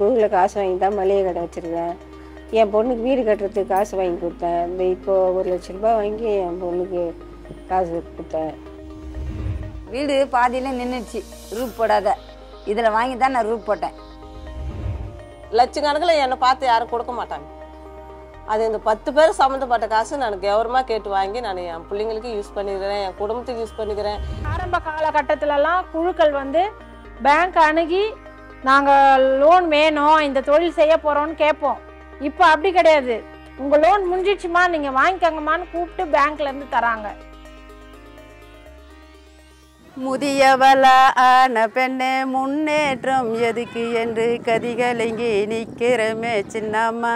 குழுவில் காசு வாங்கி தான் மளிகை கடை வச்சுருக்கேன். என் பொண்ணுக்கு வீடு கட்டுறதுக்கு காசு வாங்கி கொடுத்தேன். இந்த இப்போ ஒரு லட்ச ரூபாய் வாங்கி என் பொண்ணுக்கு காசு கொடுத்தேன். வீடு பாதியில் நின்றுச்சு ரூப் போடாத. இதில் வாங்கி தான் நான் ரூப் போட்டேன். லட்சக்கணக்கில் என்னை பார்த்து யாரும் கொடுக்க மாட்டாங்க. அது இந்த பத்து பேர் சம்மந்தப்பட்ட காசு நான் கௌரவமாக கேட்டு வாங்கி நான் என் பிள்ளைங்களுக்கு யூஸ் பண்ணிக்கிறேன் என் குடும்பத்துக்கு யூஸ் பண்ணிக்கிறேன். ஆரம்ப காலகட்டத்திலலாம் குழுக்கள் வந்து பேங்க் அணுகி நாங்கள் லோன் வேணும் இந்த தொழில் செய்ய போகிறோம்னு கேட்போம். இப்போ அப்படி கிடையாது. உங்கள் லோன் முடிஞ்சிடுச்சுமா நீங்கள் வாங்கிக்கோங்கம்மான்னு கூப்பிட்டு பேங்க்லேருந்து தராங்க. முதியவள ஆன பெண்ணே முன்னேற்றம் எதுக்கு என்று கதிகலங்கி நிற்கிறமே சின்னம்மா.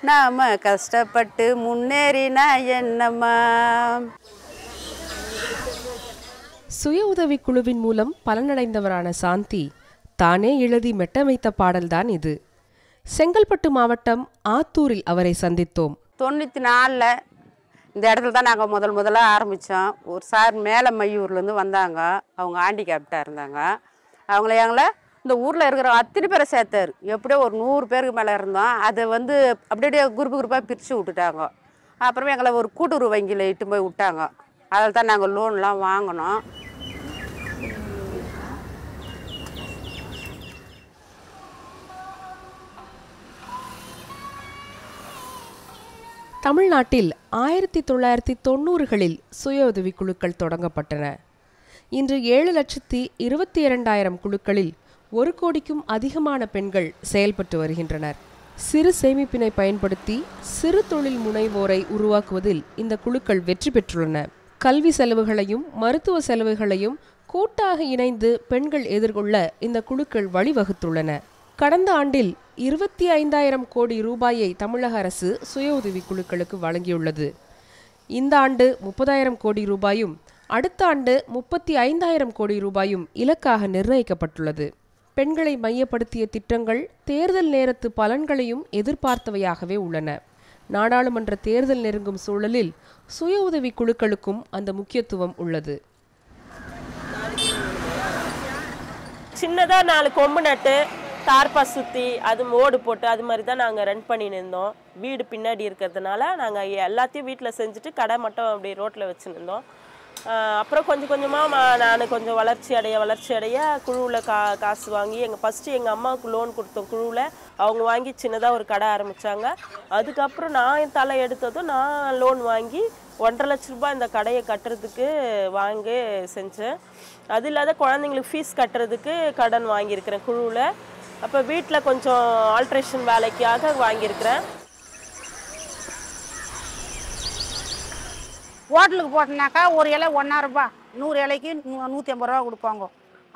நாம கஷ்டப்பட்டு முன்னேறினா என்னம்மா. சுய உதவிக் குழுவின் மூலம் பலனடைந்தவரான சாந்தி. தானே எழுதி மெட்டமைத்த பாடல்தான் இது. செங்கல்பட்டு மாவட்டம் ஆத்தூரில் அவரை சந்தித்தோம். தொண்ணூற்றி நாலில் இந்த இடத்துல தான் நாங்கள் முதல் முதல்ல ஆரம்பித்தோம் ஒரு சார் மேலே மையூர்லேருந்து வந்தாங்க. அவங்க ஹேண்டிகேப்டாக இருந்தாங்க. அவங்கள எங்களை இந்த ஊரில் இருக்கிற அத்தனை பேரை சேர்த்தார். எப்படியோ ஒரு நூறு பேருக்கு மேலே இருந்தோம். அதை வந்து அப்படியே குரூப் குரூப்பாக பிரித்து விட்டுட்டாங்க. அப்புறமே எங்களை ஒரு கூட்டுறவு வங்கியில் இட்டு போய் விட்டாங்க. அதில் தான் நாங்கள் லோன்லாம் வாங்கினோம். தமிழ்நாட்டில் ஆயிரத்தி தொள்ளாயிரத்தி தொண்ணூறுகளில் சுய உதவிக்குழுக்கள் தொடங்கப்பட்டன. இன்று ஏழு லட்சத்தி இருபத்தி இரண்டாயிரம் குழுக்களில் ஒரு கோடிக்கும் அதிகமான பெண்கள் செயல்பட்டு வருகின்றனர். சிறு சேமிப்பினை பயன்படுத்தி சிறு தொழில் முனைவோரை உருவாக்குவதில் இந்த குழுக்கள் வெற்றி பெற்றுள்ளன. கல்வி செலவுகளையும் மருத்துவ செலவுகளையும் கூட்டாக இணைந்து பெண்கள் எதிர்கொள்ள இந்த குழுக்கள் வழிவகுத்துள்ளன. கடந்த ஆண்டில் இருபத்தி ஐந்தாயிரம் கோடி ரூபாயை தமிழக அரசு சுய உதவிக் குழுக்களுக்கு வழங்கியுள்ளது. இந்த ஆண்டு முப்பதாயிரம் கோடி ரூபாயும் அடுத்த ஆண்டு முப்பத்தி ஐந்தாயிரம் கோடி ரூபாயும் இலக்காக நிர்ணயிக்கப்பட்டுள்ளது. பெண்களை மையப்படுத்திய திட்டங்கள் தேர்தல் நேரத்து பலன்களையும் எதிர்பார்த்தவையாகவே உள்ளன. நாடாளுமன்ற தேர்தல் நெருங்கும் சூழலில் சுய உதவிக் குழுக்களுக்கும் அந்த முக்கியத்துவம் உள்ளது. சின்னதாக நாலு கொம்பு நட்டு தார்பா சுற்றி அது ஓடு போட்டு அது மாதிரி தான் நாங்கள் ரன் பண்ணின்னு இருந்தோம். வீடு பின்னாடி இருக்கிறதுனால நாங்கள் எல்லாத்தையும் வீட்டில் செஞ்சுட்டு கடை மட்டும் அப்படி ரோட்டில் வச்சுருந்தோம் அப்புறம் கொஞ்சம் கொஞ்சமாக நான் கொஞ்சம் வளர்ச்சி அடைய வளர்ச்சி அடைய குழுவில் கா காசு வாங்கி எங்கள் ஃபஸ்ட்டு எங்கள் அம்மாவுக்கு லோன் கொடுத்தோம் குழுவில். அவங்க வாங்கி சின்னதாக ஒரு கடை ஆரம்பித்தாங்க அதுக்கப்புறம் நான் என் தலை எடுத்ததும் நான் லோன் வாங்கி ஒன்றரை லட்ச ரூபாய் இந்த கடையை கட்டுறதுக்கு வாங்கி செஞ்சேன். அது இல்லாத குழந்தைங்களுக்கு ஃபீஸ் கட்டுறதுக்கு கடன் வாங்கியிருக்கிறேன் குழுவில். அப்போ வீட்டில் கொஞ்சம் ஆல்ட்ரேஷன் வேலைக்காக வாங்கியிருக்கிறேன். ஹோட்டலுக்கு போட்டோம்னாக்கா ஒரு இலை ஒன்றா ரூபா நூறு இலைக்கு நூற்றி ஐம்பது ரூபா கொடுப்பாங்க.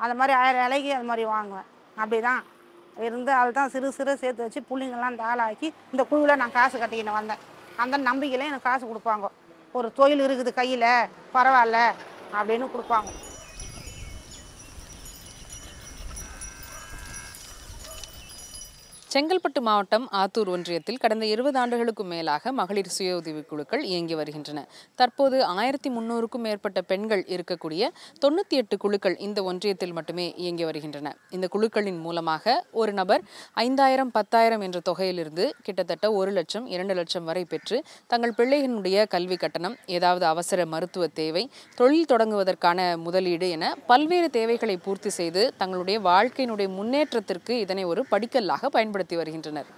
அந்த மாதிரி ஆயிரம் இலைக்கு அது மாதிரி வாங்குவேன். அப்படி தான் இருந்து அதில் தான் சிறு சிறு சேர்த்து வச்சு பிள்ளைங்கள்லாம் இந்த ஆளாக்கி இந்த குழுவில் நான் காசு கட்டிக்கின்னு வந்தேன். அந்த நம்பிக்கையில் எனக்கு காசு கொடுப்பாங்க. ஒரு தொழில் இருக்குது கையில் பரவாயில்ல அப்படின்னு கொடுப்பாங்க. செங்கல்பட்டு மாவட்டம் ஆத்தூர் ஒன்றியத்தில் கடந்த இருபது ஆண்டுகளுக்கும் மேலாக மகளிர் சுய உதவிக் குழுக்கள் இயங்கி வருகின்றன. தற்போது ஆயிரத்தி முன்னூறுக்கும் மேற்பட்ட பெண்கள் இருக்கக்கூடிய தொண்ணூற்றி எட்டு குழுக்கள் இந்த ஒன்றியத்தில் மட்டுமே இயங்கி வருகின்றன. இந்த குழுக்களின் மூலமாக ஒரு நபர் ஐந்தாயிரம் பத்தாயிரம் என்ற தொகையிலிருந்து கிட்டத்தட்ட ஒரு லட்சம் இரண்டு லட்சம் வரை பெற்று தங்கள் பிள்ளைகளுடைய கல்வி கட்டணம் ஏதாவது அவசர மருத்துவ தேவை தொழில் தொடங்குவதற்கான முதலீடு என பல்வேறு தேவைகளை பூர்த்தி செய்து தங்களுடைய வாழ்க்கையினுடைய முன்னேற்றத்திற்கு இதனை ஒரு படிக்கல்லாக பயன்படுத்த வருகின்றனர்.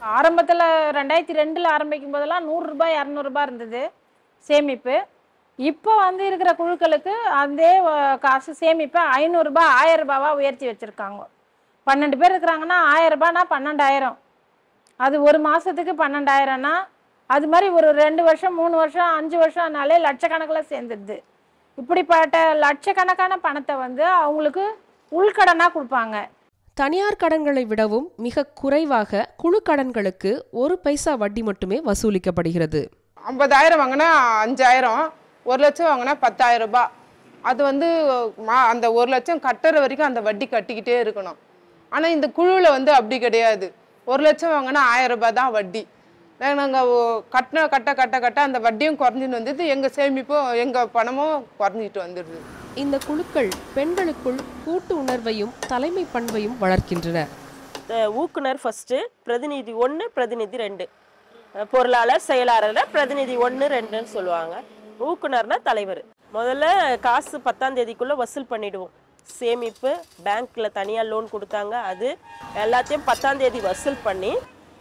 ஆரம்பத்தில் ரெண்டாயிரத்தி ரெண்டில் ஆரம்பிக்கும் போதெல்லாம் நூறுரூபா இரநூறுபா இருந்தது சேமிப்பு. இப்போ வந்து இருக்கிற குழுக்களுக்கு அதே காசு சேமிப்பை ஐநூறுரூபா ஆயிரம் உயர்த்தி வச்சுருக்காங்க. பன்னெண்டு பேர் இருக்கிறாங்கன்னா ஆயிரம் பன்னெண்டாயிரம். அது ஒரு மாதத்துக்கு பன்னெண்டாயிரம்னா அது மாதிரி ஒரு ரெண்டு வருஷம் மூணு வருஷம் அஞ்சு வருஷம்னாலே லட்சக்கணக்கில் சேர்ந்துடுது. இப்படிப்பட்ட லட்சக்கணக்கான பணத்தை வந்து அவங்களுக்கு உள்கடனாக கொடுப்பாங்க. தனியார் கடன்களை விடவும் மிக குறைவாக குழு கடன்களுக்கு ஒரு பைசா வட்டி மட்டுமே வசூலிக்கப்படுகிறது. ஐம்பதாயிரம் வாங்கினா அஞ்சாயிரம் ஒரு லட்சம் வாங்கினா பத்தாயிரம் ரூபாய். அது வந்து மா அந்த ஒரு லட்சம் கட்டுற வரைக்கும் அந்த வட்டி கட்டிக்கிட்டே இருக்கணும். ஆனால் இந்த குழுவில் வந்து அப்படி கிடையாது. ஒரு லட்சம் வாங்கினா ஆயிரம் ரூபாய் தான் வட்டி. நாங்கள் கட்டின கட்ட கட்ட கட்ட அந்த வட்டியும் குறைஞ்சின்னு வந்துடுது. எங்கள் சேமிப்பும் எங்கள் பணமும் குறைஞ்சிட்டு வந்துடுது. இந்த குழுக்கள் பெண்களுக்குள் கூட்டு உணர்வையும் தலைமை பண்பையும் வளர்க்கின்றன. ஊக்குனர் ஃபஸ்ட்டு பிரதிநிதி ஒன்று பிரதிநிதி ரெண்டு. பொருளாளர் செயலாளர் பிரதிநிதி ஒன்று ரெண்டுன்னு சொல்லுவாங்க. ஊக்குனர்னா தலைவர். முதல்ல காசு பத்தாம் தேதிக்குள்ளே வசூல் பண்ணிடுவோம். சேமிப்பு பேங்க்கில் தனியாக லோன் கொடுத்தாங்க அது எல்லாத்தையும் பத்தாம் தேதி வசூல் பண்ணி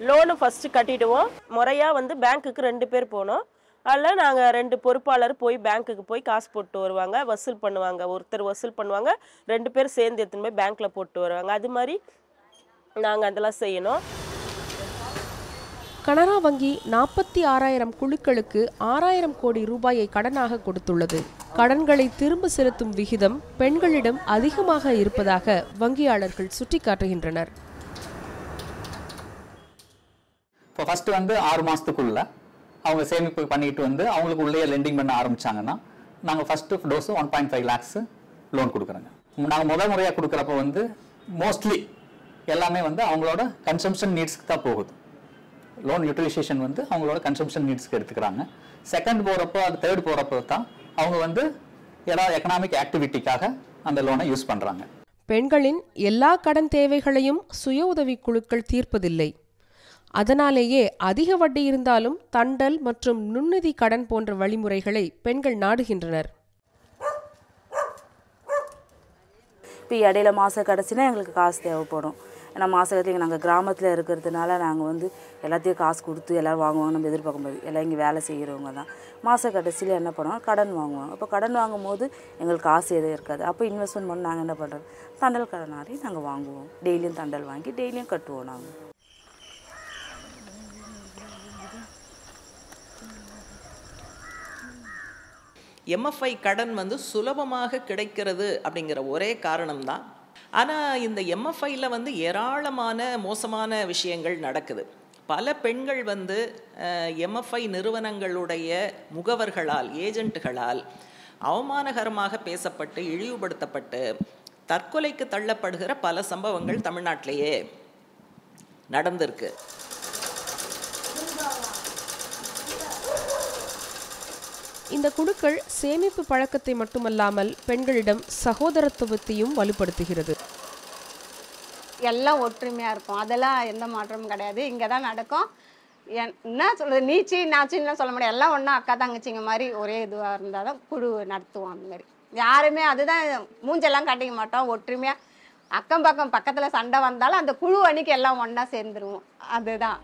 லோனு ஃபஸ்ட்டு கட்டிடுவோம். முறையாக வந்து பேங்க்குக்கு ரெண்டு பேர் போனோம். அதில் நாங்கள் ரெண்டு பொறுப்பாளர் போய் பேங்க்குக்கு போய் காசு போட்டு வருவாங்க. வசூல் பண்ணுவாங்க. ஒருத்தர் வசூல் பண்ணுவாங்க. ரெண்டு பேர் சேர்ந்து எடுத்துன்னு போய் பேங்க்கில் போட்டு வருவாங்க. அது மாதிரி நாங்கள் அதெல்லாம் செய்யணும். கனரா வங்கி நாற்பத்தி ஆறாயிரம் குழுக்களுக்கு ஆறாயிரம் கோடி ரூபாயை கடனாக கொடுத்துள்ளது. கடன்களை திரும்ப செலுத்தும் விகிதம் பெண்களிடம் அதிகமாக இருப்பதாக வங்கியாளர்கள் சுட்டிக்காட்டுகின்றனர். இப்போ ஃபஸ்ட்டு வந்து ஆறு மாதத்துக்குள்ள அவங்க சேமிப்பு பண்ணிட்டு வந்து அவங்களுக்கு உள்ளே லெண்டிங் பண்ண ஆரம்பிச்சாங்கன்னா நாங்கள் first dose one point five lakhs loan கொடுக்குறோங்க. நாங்கள் முதல் முறையாக கொடுக்குறப்ப வந்து மோஸ்ட்லி எல்லாமே வந்து அவங்களோட கன்சம்ஷன் நீட்ஸ்க்கு தான் போகுது. லோன் யூட்டிலைசேஷன் வந்து அவங்களோட கன்சம்ஷன் நீட்ஸ்க்கு எடுத்துக்கிறாங்க. செகண்ட் போகிறப்போ அது தேர்ட் போகிறப்போ தான் அவங்க வந்து ஏதாவது எக்கனாமிக் ஆக்டிவிட்டிக்காக அந்த லோனை யூஸ் பண்ணுறாங்க பெண்களின் எல்லா கடன் தேவைகளையும் சுய உதவி குழுக்கள் தீர்ப்பதில்லை. அதனாலேயே அதிக வட்டி இருந்தாலும் தண்டல் மற்றும் நுண்ணிதி கடன் போன்ற வழிமுறைகளை பெண்கள் நாடுகின்றனர். இப்போ இடையில மாத கடைசினா எங்களுக்கு காசு தேவைப்படும். ஏன்னா மாத கடைசியில் நாங்கள் கிராமத்தில் இருக்கிறதுனால நாங்கள் வந்து எல்லாத்தையும் காசு கொடுத்து எல்லோரும் வாங்குவாங்க நம்ம எதிர்பார்க்க முடியாது எல்லாம் இங்கே வேலை செய்கிறவங்க தான். மாத கடைசியில் என்ன பண்ணுவோம் கடன் வாங்குவோம் அப்போ கடன் வாங்கும் போது எங்களுக்கு காசு எதுவும் இருக்காது. அப்போ இன்வெஸ்ட்மெண்ட் பண்ணி நாங்கள் என்ன பண்ணுறது தண்டல் கடனாரி நாங்கள் வாங்குவோம். டெய்லியும் தண்டல் வாங்கி டெய்லியும் கட்டுவோம் நாங்கள் எம்எஃப்ஐ கடன் வந்து சுலபமாக கிடைக்கிறது அப்படிங்கிற ஒரே காரணம்தான். ஆனால் இந்த எம்எஃப்ஐயில் வந்து ஏராளமான மோசமான விஷயங்கள் நடக்குது. பல பெண்கள் வந்து எம்எஃப்ஐ நிறுவனங்களுடைய முகவர்களால் ஏஜென்ட்டுகளால் அவமானகரமாக பேசப்பட்டு இழிவுபடுத்தப்பட்டு தற்கொலைக்கு தள்ளப்படுகிற பல சம்பவங்கள் தமிழ்நாட்டிலேயே நடந்திருக்கு. இந்த குழுக்கள் சேமிப்பு பழக்கத்தை மட்டுமல்லாமல் பெண்களிடம் சகோதரத்துவத்தையும் வலுப்படுத்துகிறது. எல்லாம் ஒற்றுமையாக இருக்கும். அதெல்லாம் எந்த மாற்றமும் கிடையாது. இங்கே தான் நடக்கும். என் என்ன சொல்கிறது நீச்சி நாச்சின்லாம் சொல்ல முடியாது. எல்லாம் ஒன்றா அக்கா தங்கச்சிங்க மாதிரி ஒரே இதுவாக இருந்தால் தான் குழு நடத்துவோம் அந்த மாதிரி. யாருமே அதுதான் மூஞ்செல்லாம் காட்டிக்க மாட்டோம். ஒற்றுமையாக அக்கம் பக்கம் பக்கத்தில் சண்டை வந்தாலும் அந்த குழு அன்னைக்கு எல்லாம் ஒன்றா சேர்ந்துருவோம். அதுதான்.